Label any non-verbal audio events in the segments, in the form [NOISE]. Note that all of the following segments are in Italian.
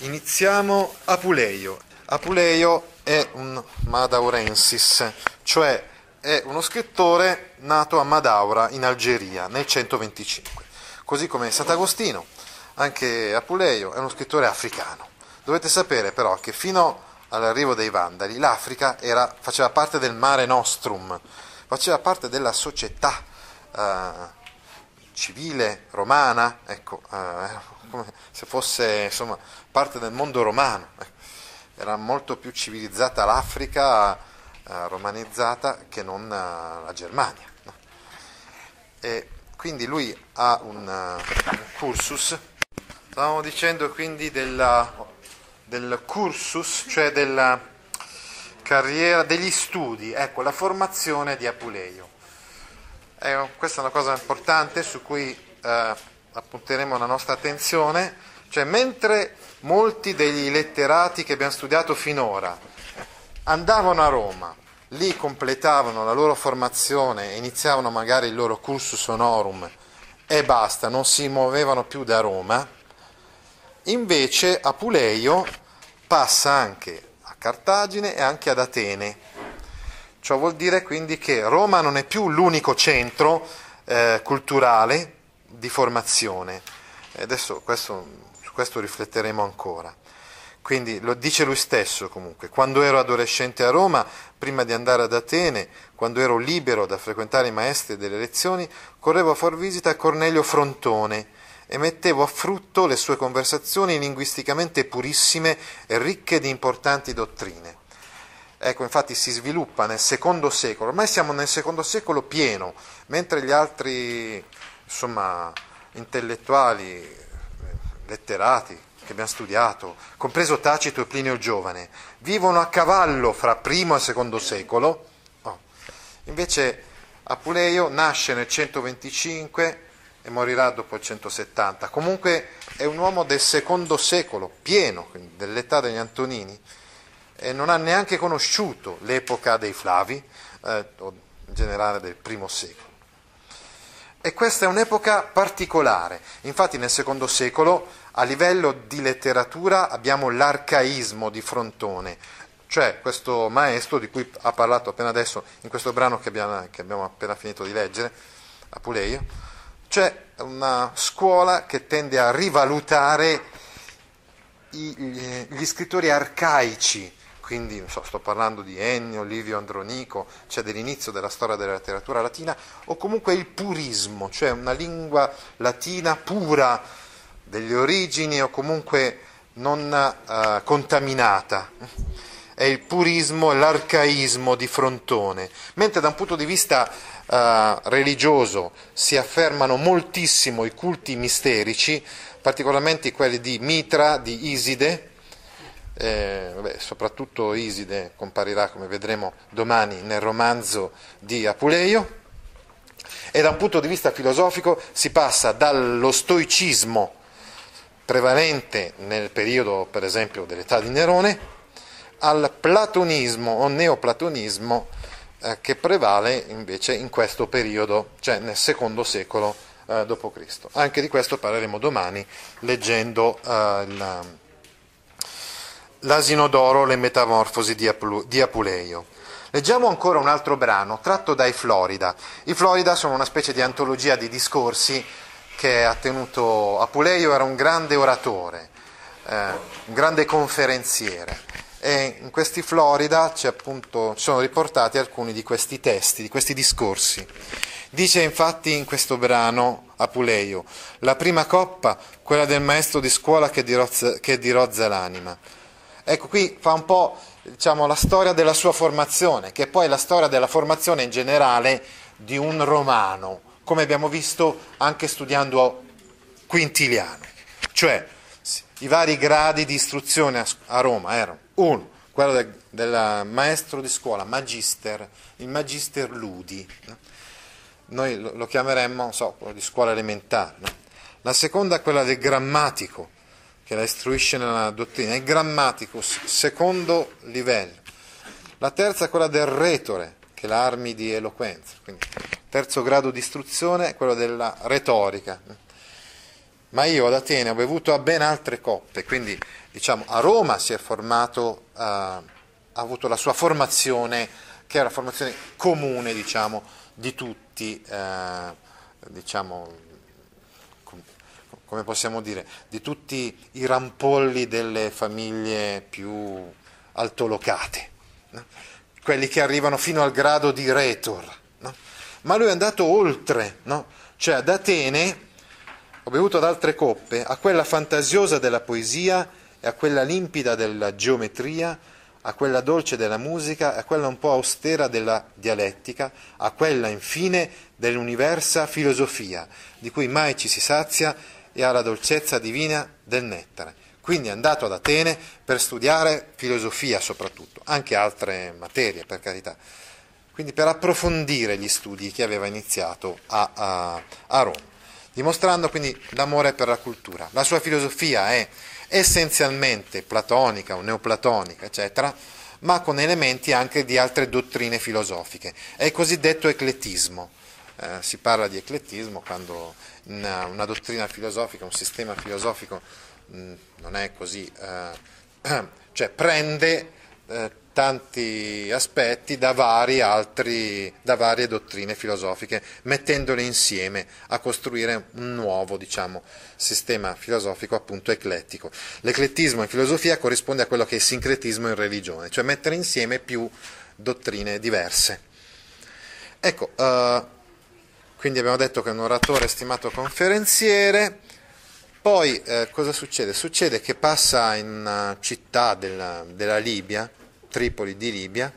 Iniziamo Apuleio. Apuleio è un Madaurensis, cioè è uno scrittore nato a Madaura in Algeria nel 125. Così come Sant'Agostino, anche Apuleio è uno scrittore africano. Dovete sapere però che fino all'arrivo dei Vandali l'Africa era, faceva parte del Mare Nostrum, faceva parte della società eh, civile romana, ecco, eh, come se fosse insomma, parte del mondo romano. Era molto più civilizzata l'Africa eh, romanizzata che non eh, la Germania. No? Quindi lui ha un, uh, un cursus, stavamo dicendo quindi della, del cursus, cioè della carriera, degli studi, ecco, la formazione di Apuleio. Eh, questa è una cosa importante su cui eh, appunteremo la nostra attenzione, cioè mentre molti degli letterati che abbiamo studiato finora andavano a Roma, lì completavano la loro formazione, iniziavano magari il loro cursus honorum e basta, non si muovevano più da Roma, invece Apuleio passa anche a Cartagine e anche ad Atene. Ciò vuol dire quindi che Roma non è più l'unico centro eh, culturale, di formazione. Adesso questo, su questo rifletteremo ancora. Quindi lo dice lui stesso comunque, quando ero adolescente a Roma, prima di andare ad Atene, quando ero libero da frequentare i maestri delle lezioni, correvo a far visita a Cornelio Frontone e mettevo a frutto le sue conversazioni linguisticamente purissime e ricche di importanti dottrine. Ecco, infatti si sviluppa nel secondo secolo, ormai siamo nel secondo secolo pieno, mentre gli altri insomma, intellettuali, letterati che abbiamo studiato, compreso Tacito e Plinio il Giovane, vivono a cavallo fra primo e secondo secolo. Oh. Invece Apuleio nasce nel 125 e morirà dopo il 170. Comunque è un uomo del secondo secolo, pieno, dell'età degli Antonini, e non ha neanche conosciuto l'epoca dei Flavi, eh, o in generale del primo secolo. E questa è un'epoca particolare. Infatti nel secondo secolo a livello di letteratura abbiamo l'arcaismo di Frontone, cioè questo maestro di cui ha parlato appena adesso in questo brano che abbiamo, che abbiamo appena finito di leggere, Apuleio, cioè una scuola che tende a rivalutare gli scrittori arcaici quindi so, sto parlando di Ennio, Livio Andronico, cioè dell'inizio della storia della letteratura latina, o comunque il purismo, cioè una lingua latina pura delle origini o comunque non uh, contaminata. È il purismo, l'arcaismo di Frontone, mentre da un punto di vista uh, religioso si affermano moltissimo i culti misterici, particolarmente quelli di Mitra, di Iside, eh, vabbè, soprattutto Iside comparirà, come vedremo domani, nel romanzo di Apuleio, e da un punto di vista filosofico si passa dallo stoicismo prevalente nel periodo, per esempio, dell'età di Nerone, al platonismo o neoplatonismo eh, che prevale invece in questo periodo, cioè nel secondo secolo eh, d.C. Anche di questo parleremo domani leggendo eh, il L'asino d'oro, le metamorfosi di, Apuleio. Leggiamo ancora un altro brano tratto dai Florida. I Florida sono una specie di antologia di discorsi che ha tenuto Apuleio, era un grande oratore, eh, un grande conferenziere. E in questi Florida appunto, sono riportati alcuni di questi testi, di questi discorsi. Dice infatti in questo brano Apuleio, la prima coppa, quella del maestro di scuola che dirozza, che dirozza l'anima Ecco, qui fa un po' diciamo, la storia della sua formazione, che è poi la storia della formazione in generale di un romano, come abbiamo visto anche studiando Quintiliano. Cioè, i vari gradi di istruzione a Roma erano, uno, quello del, del maestro di scuola, magister, il magister ludi, no? noi lo, lo chiameremmo, so, quello di scuola elementare. La seconda è quella del grammatico, che la istruisce nella dottrina, è grammatico, secondo livello. La terza è quella del retore, che è l'armi di eloquenza. Quindi, terzo grado di istruzione è quello della retorica. ma io ad Atene ho bevuto a ben altre coppe, quindi diciamo a Roma si è formato, uh, ha avuto la sua formazione, che è una formazione comune diciamo, di tutti, uh, diciamo, come possiamo dire, di tutti i rampolli delle famiglie più altolocate, no? quelli che arrivano fino al grado di retor. No? Ma lui è andato oltre, no? cioè ad Atene ho bevuto ad altre coppe, a quella fantasiosa della poesia e a quella limpida della geometria, a quella dolce della musica a quella un po' austera della dialettica, a quella infine dell'universa filosofia, di cui mai ci si sazia e alla dolcezza divina del nettare. Quindi è andato ad Atene per studiare filosofia soprattutto, anche altre materie per carità, quindi per approfondire gli studi che aveva iniziato a, a, a Roma dimostrando quindi l'amore per la cultura. La sua filosofia è essenzialmente platonica o neoplatonica, eccetera, ma con elementi anche di altre dottrine filosofiche. È il cosiddetto eclettismo. Eh, si parla di eclettismo quando una, una, dottrina filosofica, un sistema filosofico mh, non è così, eh, [CLEARS THROAT] cioè prende eh, tanti aspetti da, altri, da, varie dottrine filosofiche, mettendole insieme a costruire un nuovo diciamo, sistema filosofico appunto eclettico. L'eclettismo in filosofia corrisponde a quello che è il sincretismo in religione, cioè mettere insieme più dottrine diverse. Ecco, uh, quindi abbiamo detto che è un oratore stimato conferenziere, poi eh, cosa succede? Succede che passa in una città della, della Libia, Tripoli di Libia,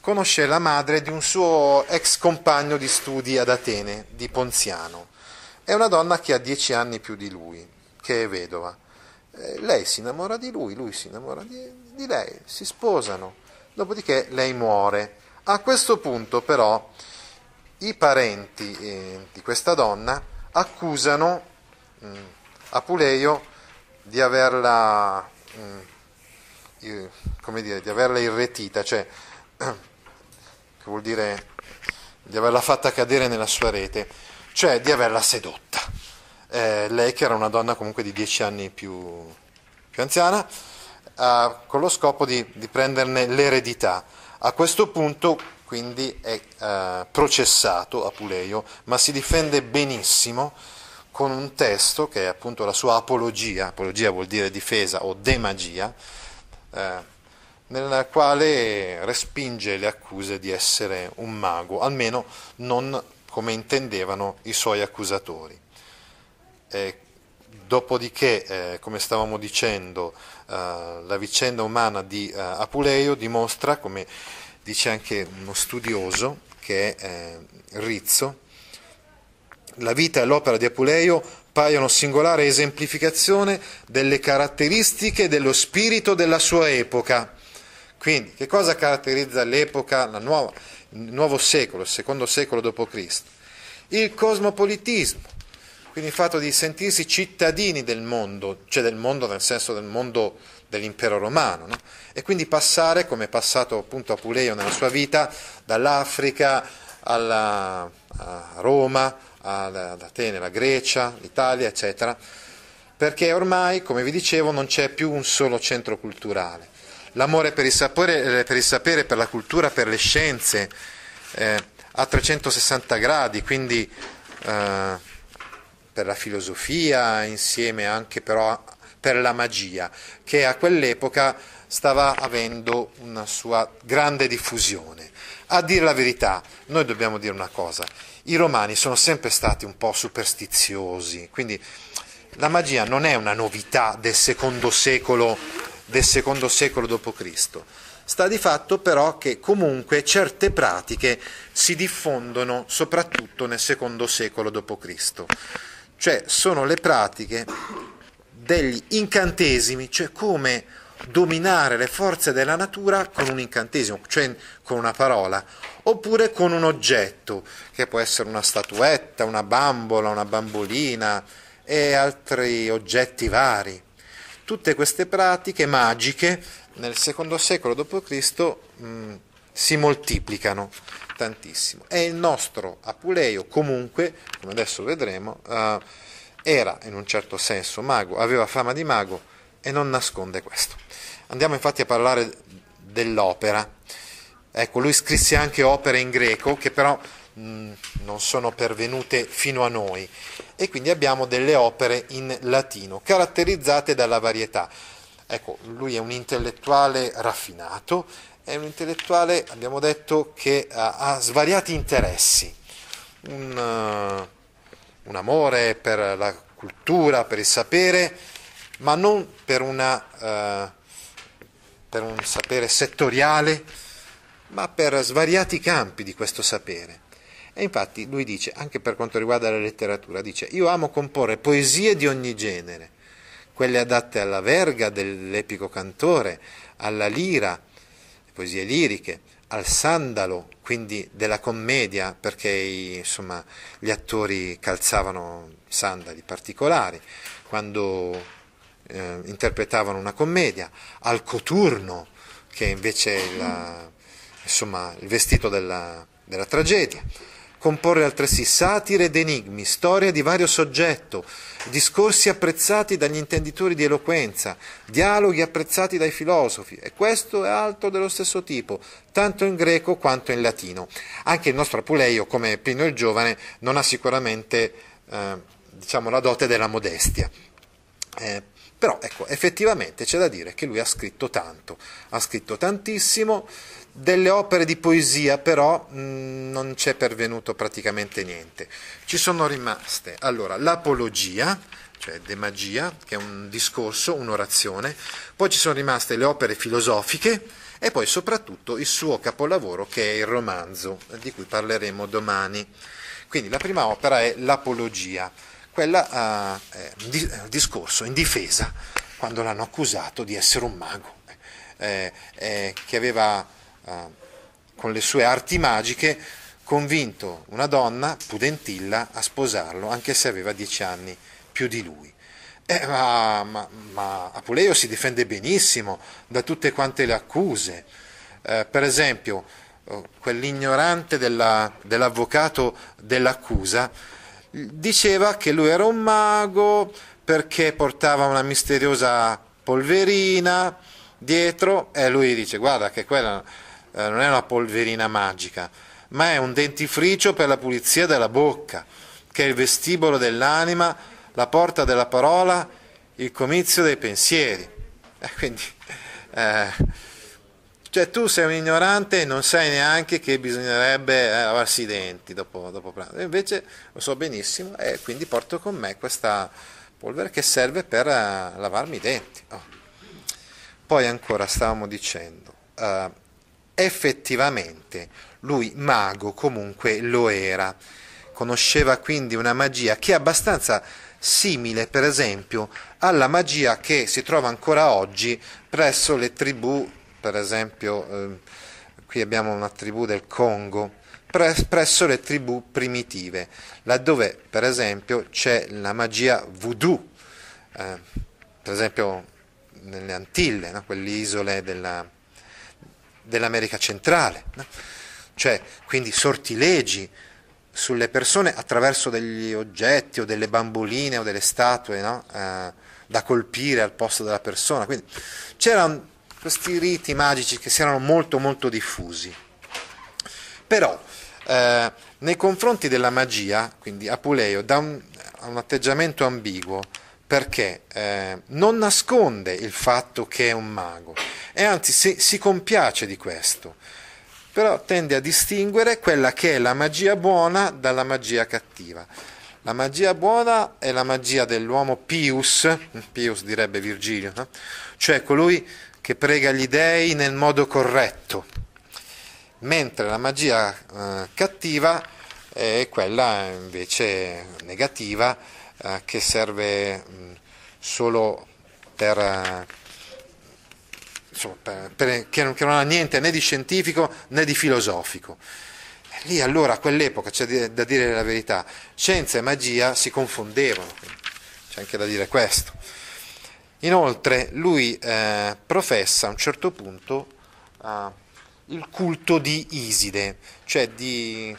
conosce la madre di un suo ex compagno di studi ad Atene, di Ponziano. È una donna che ha dieci anni più di lui, che è vedova. Eh, lei si innamora di lui, lui si innamora di, di lei, si sposano, dopodiché lei muore. A questo punto però i parenti eh, di questa donna accusano mh, mm, Apuleio di averla mh, mm, come dire, di averla irretita, cioè [CLEARS THROAT] che vuol dire di averla fatta cadere nella sua rete, cioè di averla sedotta. Eh, lei che era una donna comunque di dieci anni più, più anziana, eh, con lo scopo di, di, prenderne l'eredità. A questo punto quindi è eh, processato Apuleio, ma si difende benissimo con un testo che è appunto la sua apologia, apologia vuol dire difesa o demagia, eh, nella quale respinge le accuse di essere un mago, almeno non come intendevano i suoi accusatori. Eh, dopodiché, eh, come stavamo dicendo, eh, la vicenda umana di eh, Apuleio dimostra, come dice anche uno studioso che è eh, Rizzo, la vita e l'opera di Apuleio paiono singolare esemplificazione delle caratteristiche dello spirito della sua epoca. Quindi, che cosa caratterizza l'epoca, nuova, il nuovo secolo, il secondo secolo d.C.? Il cosmopolitismo, quindi il fatto di sentirsi cittadini del mondo, cioè del mondo nel senso del mondo dell'impero romano, no? e quindi passare, come è passato appunto Apuleio nella sua vita, dall'Africa alla, a Roma, ad Atene, la Grecia, l'Italia, eccetera, perché ormai, come vi dicevo, non c'è più un solo centro culturale. L'amore per il sapere, eh, per, il sapere, per la cultura, per le scienze, eh, a 360 gradi, quindi eh, per la filosofia, insieme anche però per la magia, che a quell'epoca stava avendo una sua grande diffusione. A dire la verità, noi dobbiamo dire una cosa, i romani sono sempre stati un po' superstiziosi, quindi la magia non è una novità del secondo secolo, del secondo secolo d.C. Sta di fatto però che comunque certe pratiche si diffondono soprattutto nel secondo secolo d.C. Cioè sono le pratiche degli incantesimi, cioè come dominare le forze della natura con un incantesimo, cioè con una parola, oppure con un oggetto, che può essere una statuetta, una bambola, una bambolina e altri oggetti vari. Tutte queste pratiche magiche nel secondo secolo d.C. Mh, si moltiplicano tantissimo. E il nostro Apuleio, comunque, come adesso vedremo, uh, era in un certo senso mago, aveva fama di mago e non nasconde questo. Andiamo infatti a parlare dell'opera. Ecco, lui scrisse anche opere in greco che però mh, non sono pervenute fino a noi e quindi abbiamo delle opere in latino, caratterizzate dalla varietà. Ecco, lui è un intellettuale raffinato, è un intellettuale, abbiamo detto, che ha, ha svariati interessi, un, uh, un, amore per la cultura, per il sapere, ma non per, una, uh, per un sapere settoriale, ma per svariati campi di questo sapere. E infatti lui dice, anche per quanto riguarda la letteratura, dice, io amo comporre poesie di ogni genere, quelle adatte alla verga dell'epico cantore, alla lira, poesie liriche, al sandalo, quindi della commedia, perché insomma, gli attori calzavano sandali particolari quando eh, interpretavano una commedia, al coturno, che invece è la, insomma, il vestito della, della tragedia comporre altresì satire ed enigmi, storia di vario soggetto, discorsi apprezzati dagli intenditori di eloquenza, dialoghi apprezzati dai filosofi, e questo è altro dello stesso tipo, tanto in greco quanto in latino. Anche il nostro Apuleio, come Plinio il Giovane, non ha sicuramente eh, diciamo, la dote della modestia. Eh, però ecco, effettivamente c'è da dire che lui ha scritto tanto, ha scritto tantissimo, delle opere di poesia però mh, mm, non c'è pervenuto praticamente niente. Ci sono rimaste allora l'apologia, cioè de magia, che è un discorso, un'orazione, poi ci sono rimaste le opere filosofiche e poi soprattutto il suo capolavoro che è il romanzo, di cui parleremo domani. Quindi la prima opera è l'apologia, quella è un discorso in difesa quando l'hanno accusato di essere un mago, eh, eh, che aveva eh, con le sue arti magiche, convinto una donna, Pudentilla, a sposarlo, anche se aveva dieci anni più di lui. Eh, ma, ma, ma, Apuleio si difende benissimo da tutte quante le accuse. Eh, per esempio, oh, quell'ignorante della, dell'avvocato dell'accusa diceva che lui era un mago perché portava una misteriosa polverina dietro e lui dice guarda che quella eh, non è una polverina magica, ma è un dentifricio per la pulizia della bocca, che è il vestibolo dell'anima, la porta della parola, il comizio dei pensieri. Eh, quindi, eh, cioè tu sei un ignorante e non sai neanche che bisognerebbe eh, lavarsi i denti dopo, dopo pranzo. Invece lo so benissimo e quindi porto con me questa polvere che serve per uh, lavarmi i denti. Oh. Poi ancora stavamo dicendo, uh, effettivamente lui mago comunque lo era, conosceva quindi una magia che è abbastanza simile per esempio alla magia che si trova ancora oggi presso le tribù, per esempio eh, qui abbiamo una tribù del Congo, presso le tribù primitive, laddove per esempio c'è la magia voodoo, eh, per esempio nelle Antille, no? quelle isole della, dell'America centrale, no? cioè quindi sortilegi sulle persone attraverso degli oggetti o delle bamboline o delle statue no? eh, da colpire al posto della persona. Quindi c'erano questi riti magici che si erano molto molto diffusi. Però eh, nei confronti della magia, quindi Apuleio dà un, un atteggiamento ambiguo perché eh, non nasconde il fatto che è un mago e anzi si, si compiace di questo, però tende a distinguere quella che è la magia buona dalla magia cattiva. La magia buona è la magia dell'uomo pius, [LAUGHS] pius direbbe Virgilio, no? cioè colui che prega gli dei nel modo corretto, mentre la magia eh, cattiva è quella invece negativa eh, che serve mh, solo per, eh, insomma, per, per, che, non, che, non, ha niente né di scientifico né di filosofico. E lì allora a quell'epoca, c'è da dire la verità, scienza e magia si confondevano, c'è anche da dire questo. Inoltre lui eh, professa a un certo punto uh, il culto di Iside, cioè di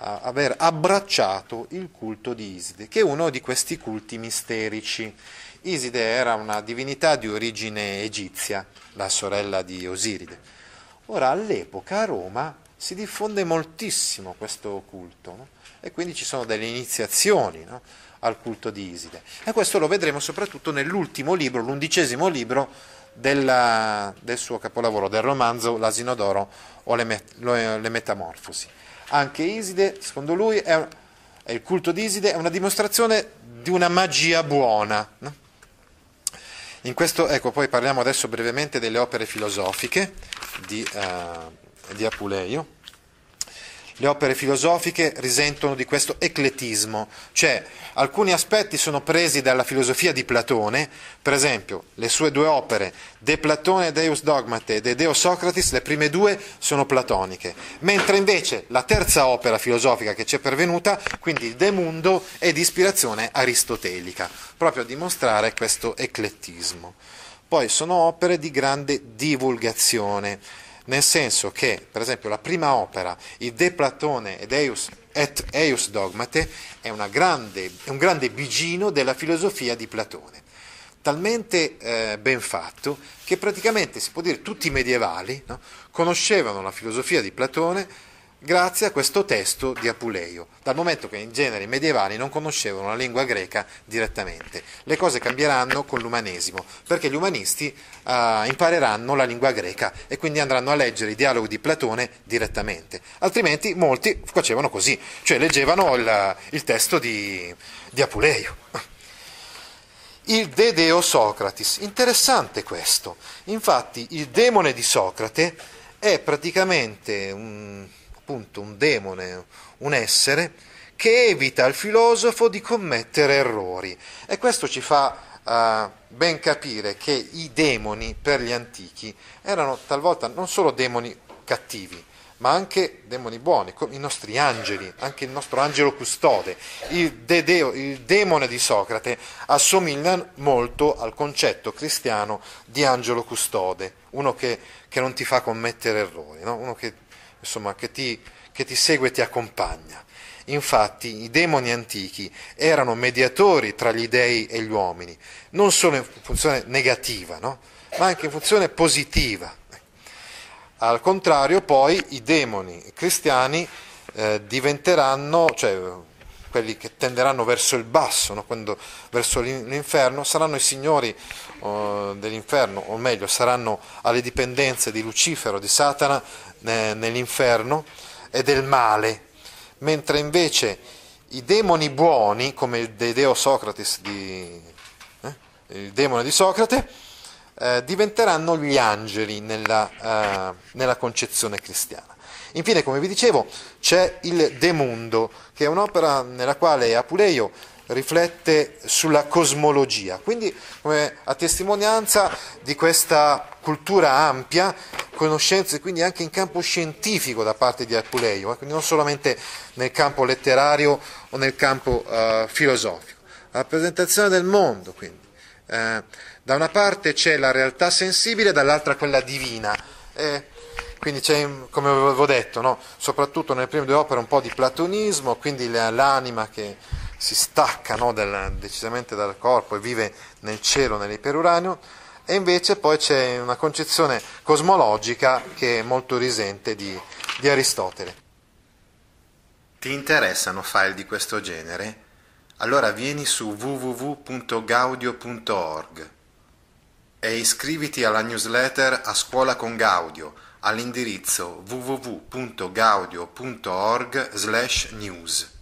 aver abbracciato il culto di Iside, che è uno di questi culti misterici. Iside era una divinità di origine egizia, la sorella di Osiride. Ora, all'epoca a Roma si diffonde moltissimo questo culto no? e quindi ci sono delle iniziazioni no? al culto di Iside. E questo lo vedremo soprattutto nell'ultimo libro, l'undicesimo libro della, del suo capolavoro, del romanzo L'asino d'oro o le, met, le metamorfosi. Anche Iside, secondo lui, è, è, il culto di Iside è una dimostrazione di una magia buona. In questo, ecco, poi parliamo adesso brevemente delle opere filosofiche di, uh, di Apuleio. Le opere filosofiche risentono di questo ecletismo, cioè alcuni aspetti sono presi dalla filosofia di Platone, per esempio le sue due opere, De Platone Deus Dogmate e De Deo Socratis, le prime due sono platoniche, mentre invece la terza opera filosofica che ci è pervenuta, quindi De Mundo, è di ispirazione aristotelica, proprio a dimostrare questo eclettismo. Poi sono opere di grande divulgazione nel senso che, per esempio, la prima opera, il De Platone ed Eus, et Eius Dogmate, è, grande, è un grande bigino della filosofia di Platone, talmente eh, ben fatto che praticamente si può dire tutti i medievali no, conoscevano la filosofia di Platone grazie a questo testo di Apuleio, dal momento che in genere i medievali non conoscevano la lingua greca direttamente. Le cose cambieranno con l'umanesimo, perché gli umanisti uh, impareranno la lingua greca e quindi andranno a leggere i dialoghi di Platone direttamente. Altrimenti molti facevano così, cioè leggevano il, il testo di, di Apuleio. Il Dedeo Socratis, interessante questo. Infatti il demone di Socrate è praticamente un appunto un demone, un essere, che evita al filosofo di commettere errori. E questo ci fa uh, ben capire che i demoni per gli antichi erano talvolta non solo demoni cattivi, ma anche demoni buoni, come i nostri angeli, anche il nostro angelo custode. Il, dedeo, il demone di Socrate assomiglia molto al concetto cristiano di angelo custode, uno che, che non ti fa commettere errori, no? uno che insomma, che ti, che ti segue e ti accompagna. Infatti i demoni antichi erano mediatori tra gli dei e gli uomini, non solo in funzione negativa, no? ma anche in funzione positiva. Al contrario, poi i demoni cristiani eh, diventeranno, cioè quelli che tenderanno verso il basso, no? Quando, verso l'inferno, saranno i signori oh, dell'inferno, o meglio, saranno alle dipendenze di Lucifero, di Satana, nell'inferno e del male, mentre invece i demoni buoni, come il Deo Socrates di, eh, il demone di Socrate, eh, diventeranno gli angeli nella, eh, nella concezione cristiana. Infine, come vi dicevo, c'è il De Mundo, che è un'opera nella quale Apuleio riflette sulla cosmologia, quindi a testimonianza di questa cultura ampia, conoscenze quindi anche in campo scientifico da parte di Apuleio, eh, quindi non solamente nel campo letterario o nel campo uh, filosofico. La rappresentazione del mondo, quindi. Eh, da una parte c'è la realtà sensibile, dall'altra quella divina. Eh, quindi c'è, come avevo detto, no? soprattutto nelle prime due opere un po' di platonismo, quindi l'anima che si stacca no, del, decisamente dal corpo e vive nel cielo, nell'iperuranio, e invece poi c'è una concezione cosmologica che è molto risente di, di Aristotele. Ti interessano file di questo genere? Allora vieni su www.gaudio.org e iscriviti alla newsletter A Scuola con Gaudio all'indirizzo www.gaudio.org/news.